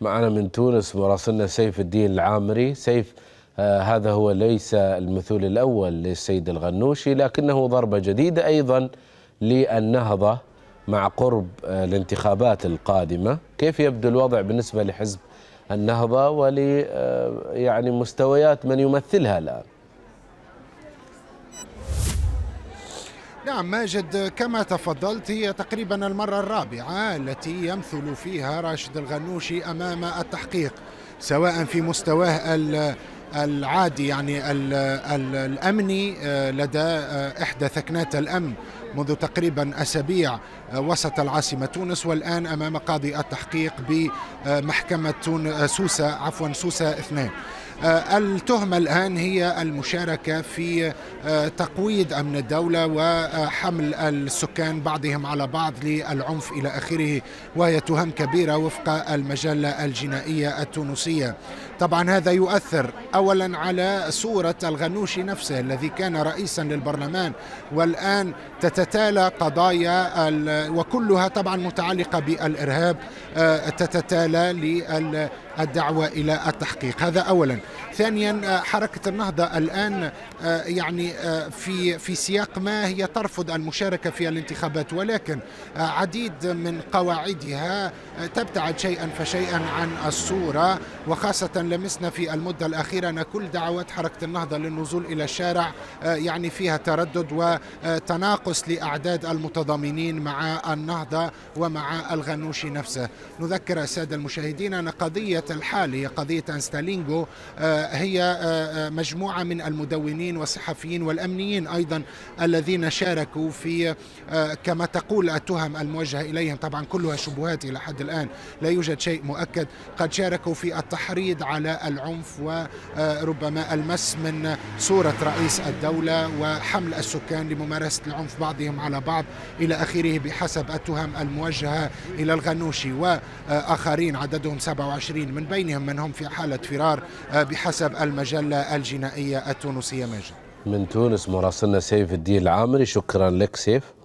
معنا من تونس مراسلنا سيف الدين العامري. سيف آه هذا هو ليس المثول الأول للسيد الغنوشي لكنه ضربة جديدة أيضا للنهضة مع قرب آه الانتخابات القادمة. كيف يبدو الوضع بالنسبة لحزب النهضة ول آه يعني مستويات من يمثلها الآن؟ نعم ماجد كما تفضلت هي تقريبا المرة الرابعة التي يمثل فيها راشد الغنوشي أمام التحقيق سواء في مستواه العادي يعني ال ال الأمني لدى إحدى ثكنات الأمن منذ تقريبا أسابيع وسط العاصمة تونس والآن أمام قاضي التحقيق بمحكمة سوسة عفوا سوسة اثنين. التهمة الآن هي المشاركة في تقويض أمن الدولة وحمل السكان بعضهم على بعض للعنف إلى آخره وهي تهم كبيرة وفق المجلة الجنائية التونسية. طبعا هذا يؤثر أولا على صورة الغنوشي نفسه الذي كان رئيسا للبرلمان والآن تتتالى قضايا وكلها طبعا متعلقة بالإرهاب تتتالى للدعوة إلى التحقيق. هذا أولا. ثانيا حركة النهضة الآن يعني في في سياق ما هي ترفض المشاركة في الانتخابات ولكن عديد من قواعدها تبتعد شيئا فشيئا عن الصورة. وخاصة لمسنا في المدة الأخيرة أن كل دعوات حركة النهضة للنزول إلى الشارع يعني فيها تردد وتناقص لأعداد المتضامنين مع النهضة ومع الغنوشي نفسه. نذكر السادة المشاهدين أن قضية الحال هي قضية أنستالينغو هي مجموعة من المدونين والصحفيين والأمنيين أيضا الذين شاركوا في كما تقول التهم الموجهة إليهم. طبعا كلها شبهات إلى حد الآن لا يوجد شيء مؤكد. قد شاركوا في التحريض على العنف وربما المس من صورة رئيس الدولة وحمل السكان لممارسة العنف بعضهم على بعض إلى آخره بحسب التهم الموجهة إلى الغنوشي. وآخرين عددهم 27 من بينهم من هم في حالة فرار بحسب المجلة الجنائية التونسية ماجد. من تونس مراسلنا سيف الدين العامري. شكرا لك سيف.